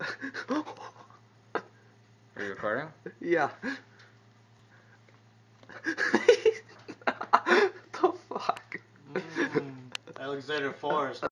Are you recording? yeah. the fuck? Alexander Forrest.